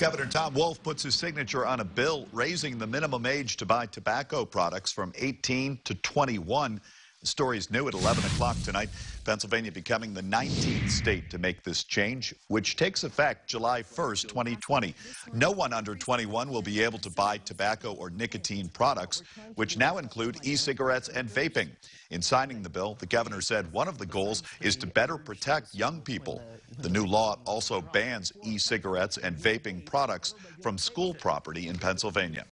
Governor Tom Wolf puts his signature on a bill raising the minimum age to buy tobacco products from 18 to 21. Is new at 11 o'clock tonight. Pennsylvania becoming the 19th state to make this change, which takes effect July 1st, 2020. No one under 21 will be able to buy tobacco or nicotine products, which now include e-cigarettes and vaping. In signing the bill, the governor said one of the goals is to better protect young people. The new law also bans e-cigarettes and vaping products from school property in Pennsylvania.